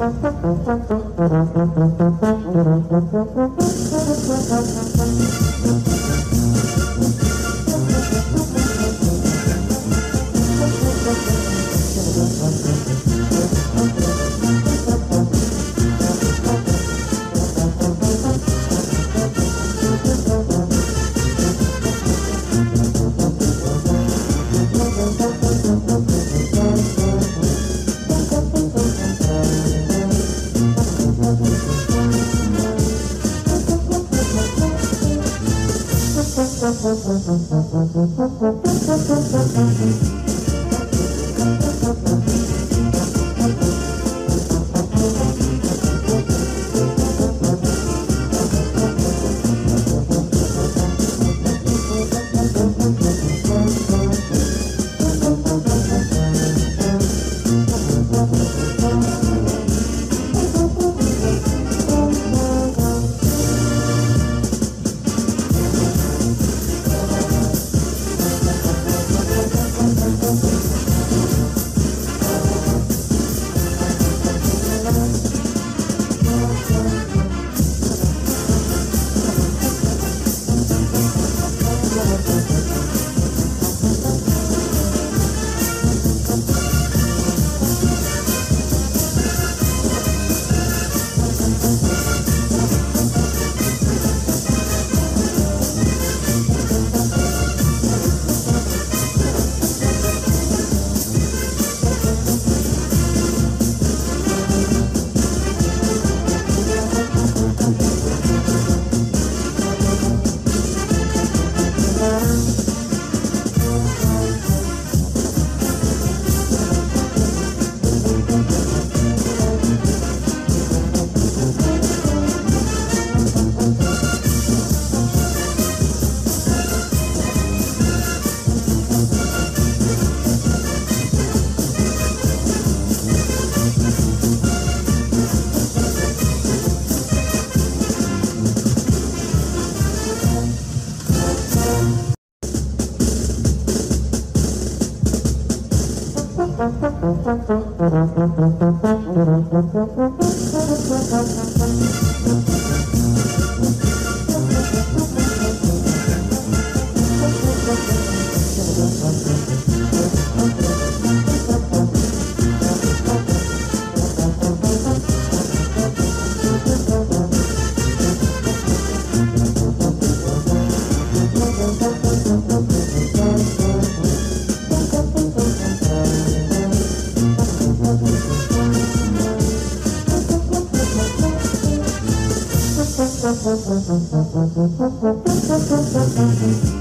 Thank Thank you. You. Thank you.